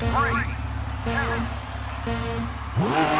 Three, two, one.